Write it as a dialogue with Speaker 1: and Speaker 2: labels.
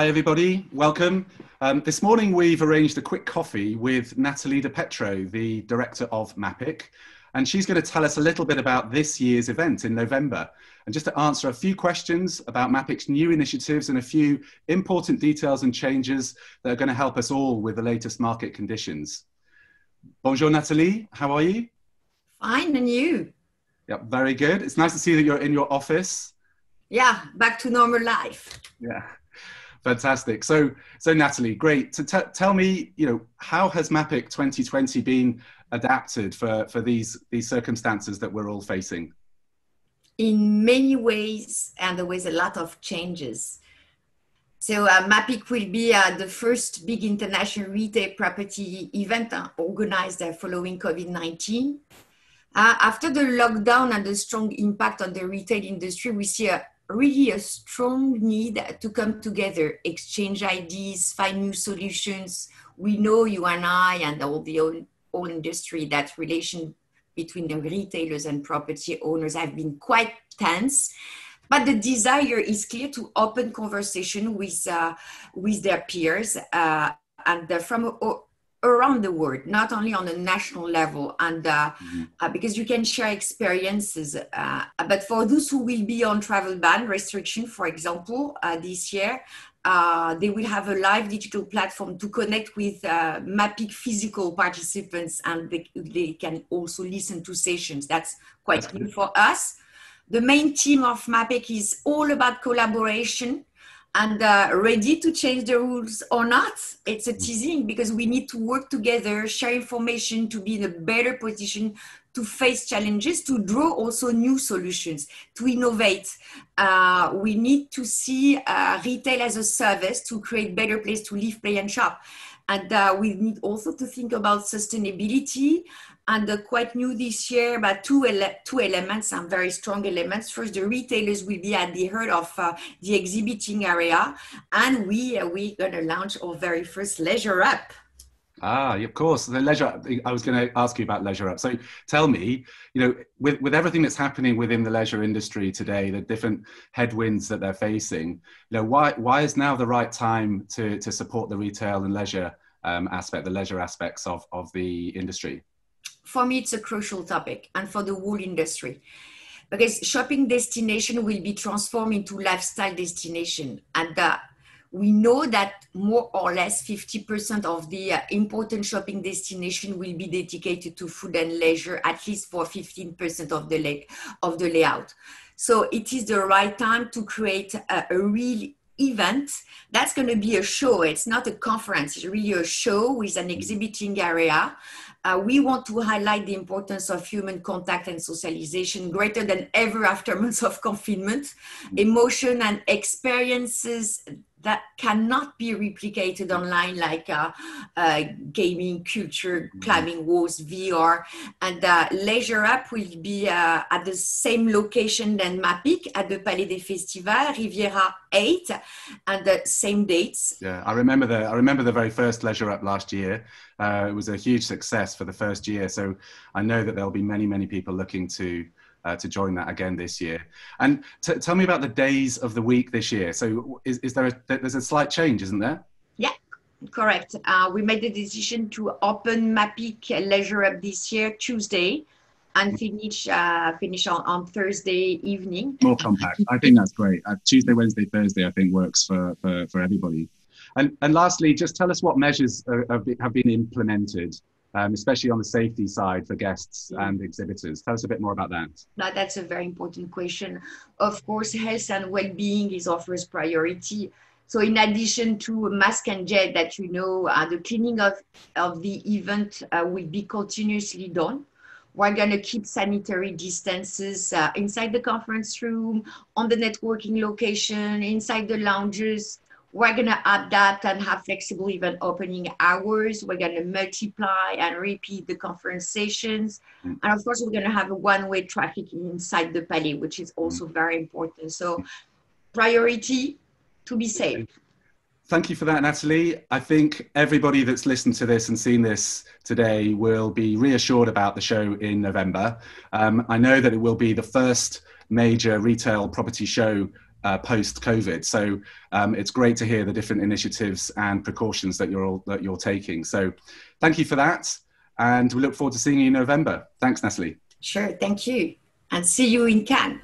Speaker 1: Hi, everybody. Welcome. Um, this morning, we've arranged a quick coffee with Nathalie Depetro, the director of MAPIC, and she's going to tell us a little bit about this year's event in November. And just to answer a few questions about MAPIC's new initiatives and a few important details and changes that are going to help us all with the latest market conditions. Bonjour, Natalie. How are you?
Speaker 2: Fine, and you?
Speaker 1: Yeah, very good. It's nice to see that you're in your office.
Speaker 2: Yeah, back to normal life.
Speaker 1: Yeah. Fantastic. So, so Nathalie, great. To t- tell me, you know, how has MAPIC 2020 been adapted for, for these, these circumstances that we're all facing?
Speaker 2: In many ways, and there was a lot of changes. So uh, MAPIC will be uh, the first big international retail property event uh, organized uh, following COVID-19. Uh, after the lockdown and the strong impact on the retail industry, we see a really a strong need to come together, exchange ideas, find new solutions. We know you and I and all the whole, industry that relation between the retailers and property owners have been quite tense. But the desire is clear to open conversation with uh, with their peers uh, and uh, from around the world, not only on a national level, and uh, mm-hmm. uh, because you can share experiences. Uh, but for those who will be on travel ban restriction, for example, uh, this year, uh, they will have a live digital platform to connect with uh, MAPIC physical participants, and they, they, can also listen to sessions. That's quite That's good for us. The main team of MAPIC is all about collaboration and uh, ready to change the rules or not. It's a teasing because we need to work together, share information to be in a better position to face challenges, to draw also new solutions, to innovate. Uh, we need to see uh, retail as a service to create better place to live, play, and shop. And uh, we need also to think about sustainability and uh, quite new this year, but two, ele- two elements and very strong elements. First, the retailers will be at the heart of uh, the exhibiting area, and we uh, we're going to launch our very first leisure up.
Speaker 1: Ah, of course. The leisure. I was going to ask you about leisure up. So, tell me, you know, with with everything that's happening within the leisure industry today, the different headwinds that they're facing, you know, why why is now the right time to to support the retail and leisure um, aspect, the leisure aspects of of the industry?
Speaker 2: for me, it's a crucial topic and for the whole industry because shopping destination will be transformed into lifestyle destination. And uh, we know that more or less 50% of the uh, important shopping destination will be dedicated to food and leisure, at least for 15% of the, lay- of the layout. So it is the right time to create a, a real event that's going to be a show it's not a conference it's really a show with an exhibiting area uh, we want to highlight the importance of human contact and socialization greater than ever after months of confinement. Mm-hmm. Emotion and experiences that cannot be replicated online like uh, uh, gaming culture mm-hmm. climbing walls vr and uh, leisure up will be uh, at the same location than mapic at the palais des festivals riviera 8 and the same dates
Speaker 1: yeah i remember the i remember the very first leisure up last year uh, it was a huge success for the first year so i know that there'll be many many people looking to uh, to join that again this year. And t- tell me about the days of the week this year. So is, is there a, there's a slight change, isn't there?
Speaker 2: Yeah, correct. Uh, we made the decision to open MAPIC Leisure Up this year, Tuesday, and finish uh, finish on, on Thursday evening.
Speaker 1: More compact. I think that's great. Uh, Tuesday, Wednesday, Thursday, I think works for, for, for everybody. And, and lastly, just tell us what measures have been implemented um, especially on the safety side for guests and exhibitors. Tell us a bit more about that.
Speaker 2: Now, that's a very important question. Of course, health and well-being is our first priority. So in addition to mask and jet that you know, uh, the cleaning of, of the event uh, will be continuously done. We're going to keep sanitary distances uh, inside the conference room, on the networking location, inside the lounges, we're going to adapt and have flexible event opening hours. We're going to multiply and repeat the conference sessions. Mm. And of course, we're going to have a one way traffic inside the Palais, which is also mm. very important. So, priority to be safe.
Speaker 1: Thank you for that, Nathalie. I think everybody that's listened to this and seen this today will be reassured about the show in November. Um, I know that it will be the first major retail property show uh, post COVID. So um, it's great to hear the different initiatives and precautions that you're all, that you're taking. So thank you for that, and we look forward to seeing you in November. Thanks, Nathalie.
Speaker 2: Sure, thank you, and see you in Cannes.